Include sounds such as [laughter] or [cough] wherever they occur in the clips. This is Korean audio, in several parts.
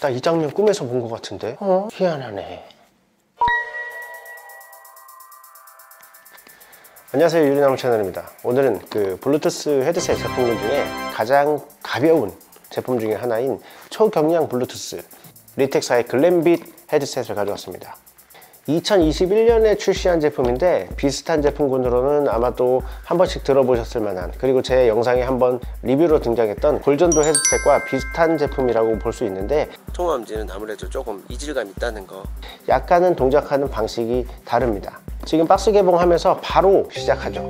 나 이 장면 꿈에서 본 것 같은데? 어? 희한하네. 안녕하세요 유리나무 채널입니다. 오늘은 그 블루투스 헤드셋 제품들 중에 가장 가벼운 제품 중에 하나인 초경량 블루투스 리텍사의 글램빗 헤드셋을 가져왔습니다 2021년에 출시한 제품인데 비슷한 제품군으로는 아마도 한 번씩 들어보셨을 만한 그리고 제 영상에 한번 리뷰로 등장했던 골전도 헤드셋과 비슷한 제품이라고 볼 수 있는데 통화음질은 아무래도 조금 이질감 있다는 거. 약간은 동작하는 방식이 다릅니다. 지금 박스 개봉하면서 바로 시작하죠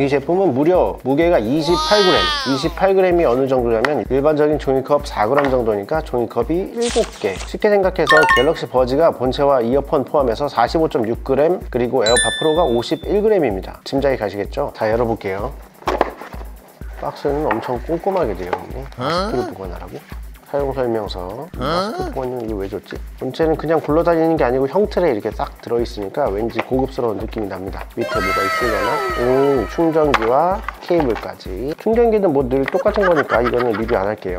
이 제품은 무려 무게가 28g 28g이 어느 정도냐면 일반적인 종이컵 4g 정도니까 종이컵이 7개. 쉽게 생각해서 갤럭시 버즈가 본체와 이어폰 포함해서 45.6g 그리고 에어팟 프로가 51g입니다. 짐작이 가시겠죠? 자 열어볼게요. 박스는 엄청 꼼꼼하게 되어 있네 마스크를 보관하라고 사용설명서. 보관용 이게 왜 줬지? 본체는 그냥 굴러다니는 게 아니고 형틀에 이렇게 딱 들어있으니까 왠지 고급스러운 느낌이 납니다. 밑에 뭐가 있으려나? 오 충전기와 케이블까지. 충전기는 뭐 늘 똑같은 거니까 이거는 리뷰 안 할게요.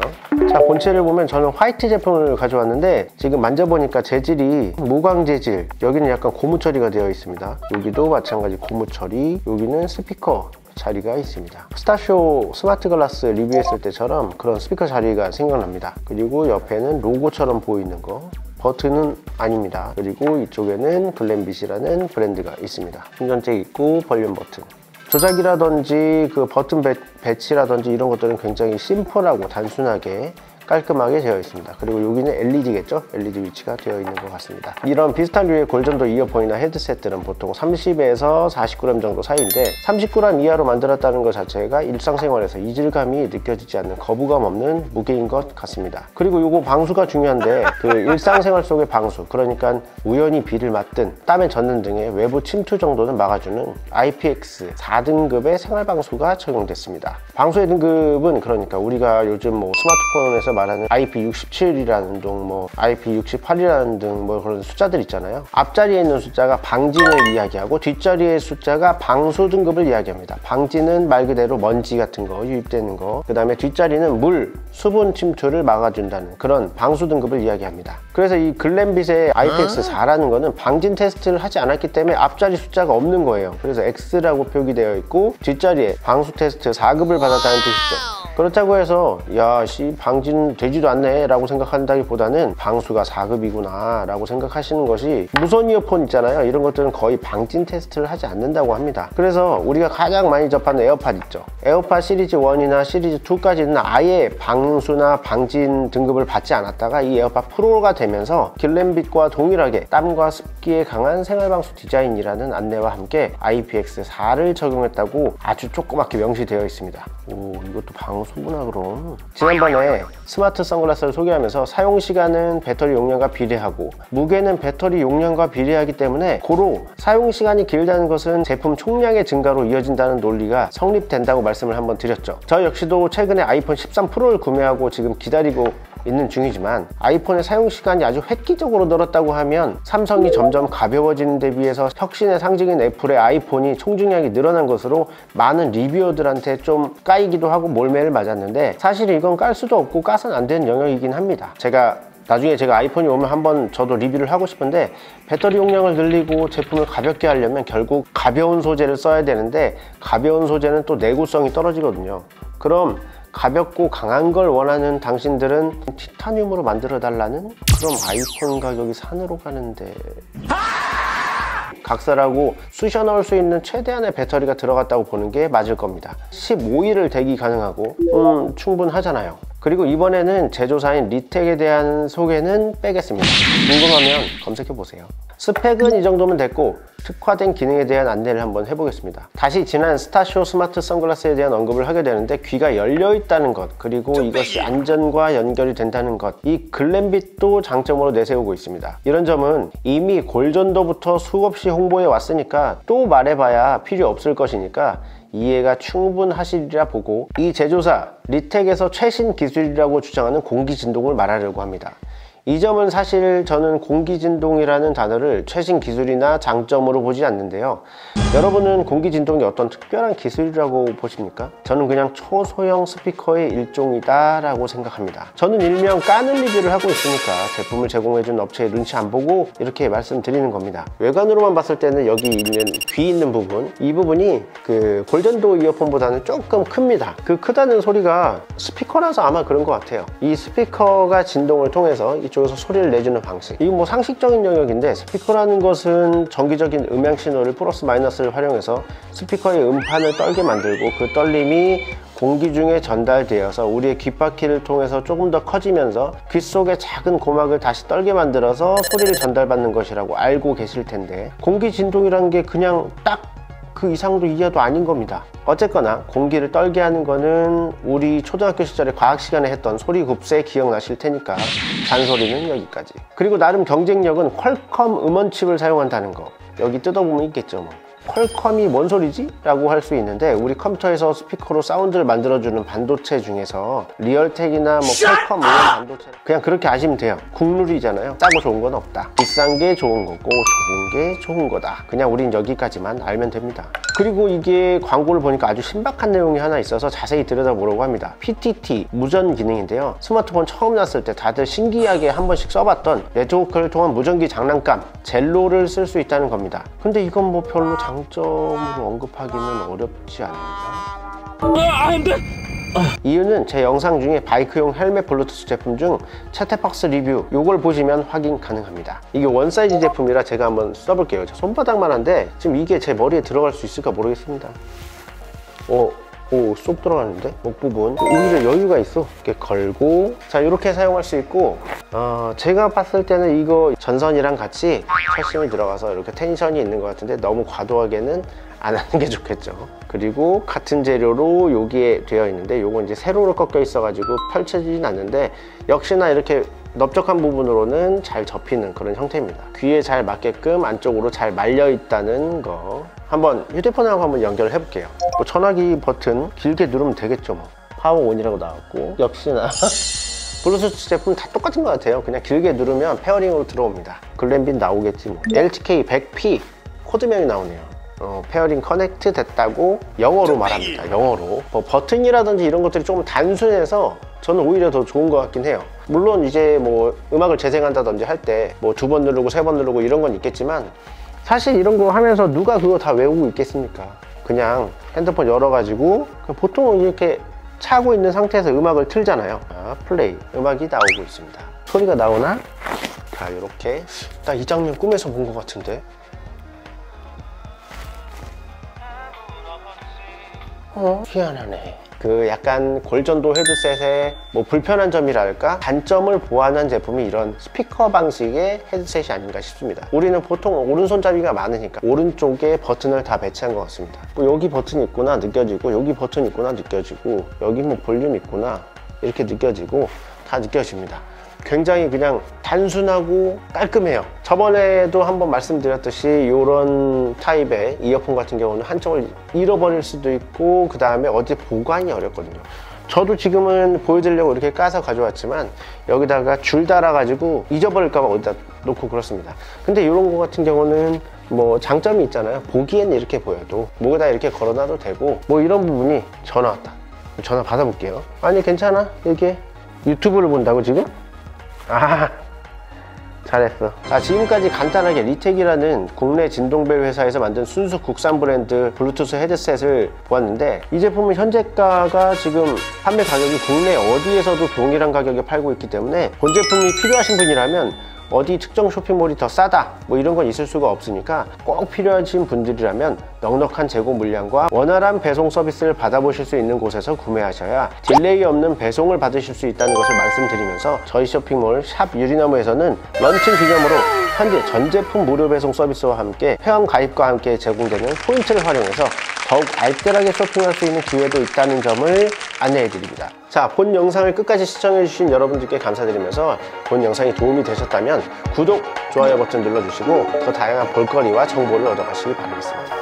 자 본체를 보면 저는 화이트 제품을 가져왔는데 지금 만져보니까 재질이 무광 재질. 여기는 약간 고무 처리가 되어 있습니다. 여기도 마찬가지 고무 처리 여기는 스피커 자리가 있습니다. 스타쇼 스마트 글라스 리뷰했을 때처럼 그런 스피커 자리가 생각납니다. 그리고 옆에는 로고처럼 보이는 거 버튼은 아닙니다. 그리고 이쪽에는 글램빗이라는 브랜드가 있습니다. 충전잭 있고 볼륨 버튼. 조작이라든지 그 버튼 배, 배치라든지 이런 것들은 굉장히 심플하고 단순하게 깔끔하게 되어 있습니다. 그리고 여기는 LED겠죠? LED 위치가 되어 있는 것 같습니다. 이런 비슷한 류의 골전도 이어폰이나 헤드셋들은 보통 30에서 40g 정도 사이인데 30g 이하로 만들었다는 것 자체가 일상생활에서 이질감이 느껴지지 않는 거부감 없는 무게인 것 같습니다. 그리고 이거 방수가 중요한데 그 일상생활 속의 방수 그러니까 우연히 비를 맞든 땀에 젖는 등의 외부 침투 정도는 막아주는 IPX 4등급의 생활방수가 적용됐습니다. 방수의 등급은 그러니까 우리가 요즘 뭐 스마트폰에서 말하는 IP67이라는 등, 뭐 IP68이라는 등 뭐 그런 숫자들 있잖아요. 앞자리에 있는 숫자가 방진을 이야기하고 뒷자리의 숫자가 방수 등급을 이야기합니다. 방진은 말 그대로 먼지 같은 거 유입되는 거. 그 다음에 뒷자리는 물, 수분 침투를 막아준다는 그런 방수 등급을 이야기합니다. 그래서 이 글램빗의 IPX4라는 거는 방진 테스트를 하지 않았기 때문에 앞자리 숫자가 없는 거예요. 그래서 X라고 표기되어 있고 뒷자리에 방수 테스트 4급을 받았다는 뜻이죠. 그렇다고 해서 야 씨 방진 되지도 않네 라고 생각한다기보다는 방수가 4급이구나 라고 생각하시는 것이 무선 이어폰 있잖아요. 이런 것들은 거의 방진 테스트를 하지 않는다고 합니다. 그래서 우리가 가장 많이 접하는 에어팟 있죠. 에어팟 시리즈 1이나 시리즈 2까지는 아예 방수나 방진 등급을 받지 않았다가 이 에어팟 프로가 되면서 글램빗과 동일하게 땀과 습기에 강한 생활방수 디자인이라는 안내와 함께 IPX4를 적용했다고 아주 조그맣게 명시되어 있습니다. 오 이것도 방수구나 그럼 지난번에 스마트 선글라스를 소개하면서 사용 시간은 배터리 용량과 비례하고 무게는 배터리 용량과 비례하기 때문에 고로 사용 시간이 길다는 것은 제품 총량의 증가로 이어진다는 논리가 성립된다고 말씀을 한번 드렸죠. 저 역시도 최근에 아이폰 13 프로를 구매하고 지금 기다리고 있는 중이지만 아이폰의 사용 시간이 아주 획기적으로 늘었다고 하면 삼성이 점점 가벼워지는 데 비해서 혁신의 상징인 애플의 아이폰이 총중량이 늘어난 것으로 많은 리뷰어들한테 좀 까이기도 하고 몰매를 맞았는데 사실 이건 깔 수도 없고 까선 안 되는 영역이긴 합니다. 제가 나중에 제가 아이폰이 오면 한번 저도 리뷰를 하고 싶은데 배터리 용량을 늘리고 제품을 가볍게 하려면 결국 가벼운 소재를 써야 되는데 가벼운 소재는 또 내구성이 떨어지거든요. 그럼 가볍고 강한 걸 원하는 당신들은 티타늄으로 만들어 달라는 그럼 아이폰 가격이 산으로 가는데. 각설하고 쑤셔 넣을 수 있는 최대한의 배터리가 들어갔다고 보는 게 맞을 겁니다. 15일을 대기 가능하고. 음 충분하잖아요 그리고 이번에는 제조사인 리텍에 대한 소개는 빼겠습니다. 궁금하면 검색해보세요. 스펙은 이 정도면 됐고 특화된 기능에 대한 안내를 한번 해보겠습니다. 다시 지난 스타쇼 스마트 선글라스에 대한 언급을 하게 되는데 귀가 열려 있다는 것 그리고 이것이 안전과 연결이 된다는 것 이 글램빗도 장점으로 내세우고 있습니다. 이런 점은 이미 골전도부터 수없이 홍보해 왔으니까 또 말해봐야 필요 없을 것이니까 이해가 충분하시리라 보고 이 제조사 리텍에서 최신 기술이라고 주장하는 공기 진동을 말하려고 합니다. 이 점은 사실 저는 공기진동이라는 단어를 최신 기술이나 장점으로 보지 않는데요. 여러분은 공기진동이 어떤 특별한 기술이라고 보십니까? 저는 그냥 초소형 스피커의 일종이다 라고 생각합니다. 저는 일명 까는 리뷰를 하고 있으니까 제품을 제공해준 업체의 눈치 안 보고 이렇게 말씀드리는 겁니다. 외관으로만 봤을 때는 여기 있는 귀 있는 부분 이 부분이 그 골전도 이어폰보다는 조금 큽니다. 그 크다는 소리가 스피커라서 아마 그런 것 같아요. 이 스피커가 진동을 통해서 이쪽에서 소리를 내주는 방식. 이거 뭐 상식적인 영역인데 스피커라는 것은 정기적인 음향 신호를 플러스 마이너스를 활용해서 스피커의 음판을 떨게 만들고 그 떨림이 공기 중에 전달되어서 우리의 귓바퀴를 통해서 조금 더 커지면서 귀 속의 작은 고막을 다시 떨게 만들어서 소리를 전달받는 것이라고 알고 계실 텐데 공기 진동이라는 게 그냥 딱 그 이상도 이하도 아닌 겁니다. 어쨌거나 공기를 떨게 하는 거는 우리 초등학교 시절에 과학 시간에 했던 소리 굽쇠 기억나실 테니까 잔소리는 여기까지. 그리고 나름 경쟁력은 퀄컴 음원칩을 사용한다는 거. 여기 뜯어보면 있겠죠 뭐. 퀄컴이 뭔 소리지? 라고 할 수 있는데 우리 컴퓨터에서 스피커로 사운드를 만들어주는 반도체 중에서 리얼텍이나 뭐 퀄컴 이런 반도체 그냥 그렇게 아시면 돼요. 국룰이잖아요. 싸고 좋은 건 없다. 비싼 게 좋은 거고 좋은 게 좋은 거다. 그냥 우린 여기까지만 알면 됩니다. 그리고 이게 광고를 보니까 아주 신박한 내용이 하나 있어서 자세히 들여다보려고 합니다. PTT 무전 기능인데요. 스마트폰 처음 났을 때 다들 신기하게 한 번씩 써봤던 네트워크를 통한 무전기 장난감 Zello를 쓸 수 있다는 겁니다. 근데 이건 뭐 별로 장 점으로 언급하기는 어렵지 않나? 이유는 제 영상 중에 바이크용 헬멧 블루투스 제품 중 채터박스 리뷰 요걸 보시면 확인 가능합니다. 이게 one size 제품이라 제가 한번 써볼게요. 손바닥만 한데 지금 이게 제 머리에 들어갈 수 있을까 모르겠습니다. 어, 오, 쏙 들어가는데? 목 부분. 오히려 여유가 있어. 이렇게 걸고. 자, 이렇게 사용할 수 있고, 어, 제가 봤을 때는 이거 전선이랑 같이 철심이 들어가서 이렇게 텐션이 있는 것 같은데 너무 과도하게는 안 하는 게 좋겠죠. 그리고 같은 재료로 여기에 되어 있는데 요건 이제 세로로 꺾여 있어 가지고 펼쳐지진 않는데 역시나 이렇게 넓적한 부분으로는 잘 접히는 그런 형태입니다. 귀에 잘 맞게끔 안쪽으로 잘 말려 있다는 거. 한번 휴대폰하고 한번 연결을 해볼게요. 뭐 전화기 버튼 길게 누르면 되겠죠 뭐. power on이라고 나왔고 역시나 [laughs] 블루투스 제품 다 똑같은 것 같아요. 그냥 길게 누르면 pairing으로 들어옵니다. 글램빗 나오겠지 뭐. LTK 100P 코드명이 나오네요. 어, pairing connect 됐다고 영어로 말합니다. 영어로. 뭐 버튼이라든지 이런 것들이 조금 단순해서 저는 오히려 더 좋은 것 같긴 해요. 물론 이제 뭐 음악을 재생한다든지 할 때 뭐 두 번 누르고 세 번 누르고 이런 건 있겠지만 사실 이런 거 하면서 누가 그거 다 외우고 있겠습니까? 그냥 핸드폰 열어가지고 보통 이렇게 차고 있는 상태에서 음악을 틀잖아요. 자, 플레이. 음악이 나오고 있습니다. 소리가 나오나? 자, 이렇게. 나 이 장면 꿈에서 본 것 같은데. 어? 희한하네. 그 약간 골전도 헤드셋의 뭐 불편한 점이랄까 단점을 보완한 제품이 이런 스피커 방식의 헤드셋이 아닌가 싶습니다 우리는 보통 오른손잡이가 많으니까 오른쪽에 버튼을 다 배치한 것 같습니다 뭐 여기 버튼 있구나 느껴지고 여기 버튼 있구나 느껴지고 여기 뭐 볼륨 있구나 이렇게 느껴지고 다 느껴집니다 굉장히 그냥 단순하고 깔끔해요. 저번에도 한번 말씀드렸듯이 이런 타입의 이어폰 같은 경우는 한쪽을 잃어버릴 수도 있고 그 다음에 어디 보관이 어렵거든요. 저도 지금은 보여드리려고 이렇게 까서 가져왔지만 여기다가 줄 달아 가지고 잊어버릴까 봐 어디다 놓고 그렇습니다. 근데 이런 거 같은 경우는 뭐 장점이 있잖아요. 보기엔 이렇게 보여도 목에다 이렇게 걸어놔도 되고 뭐 이런 부분이 전화 왔다. 전화 받아볼게요. 아니 괜찮아? 이렇게 유튜브를 본다고 지금? 아 잘했어. 자 지금까지 간단하게 리텍이라는 국내 진동벨 회사에서 만든 순수 국산 브랜드 블루투스 헤드셋을 보았는데 이 제품은 현재가가 지금 판매 가격이 국내 어디에서도 동일한 가격에 팔고 있기 때문에 본 제품이 필요하신 분이라면 어디 특정 쇼핑몰이 더 싸다 뭐 이런 건 있을 수가 없으니까 꼭 필요하신 분들이라면 넉넉한 재고 물량과 원활한 배송 서비스를 받아보실 수 있는 곳에서 구매하셔야 delay 없는 배송을 받으실 수 있다는 것을 말씀드리면서 저희 쇼핑몰 샵 유리나무에서는 런칭 기념으로 현재 전 제품 무료 배송 서비스와 함께 회원 가입과 함께 제공되는 포인트를 활용해서 더욱 알뜰하게 쇼핑할 수 있는 기회도 있다는 점을 안내해 드립니다. 자, 본 영상을 끝까지 시청해 주신 여러분들께 감사드리면서 본 영상이 도움이 되셨다면 구독, 좋아요 버튼 눌러주시고 더 다양한 볼거리와 정보를 얻어가시기 바라겠습니다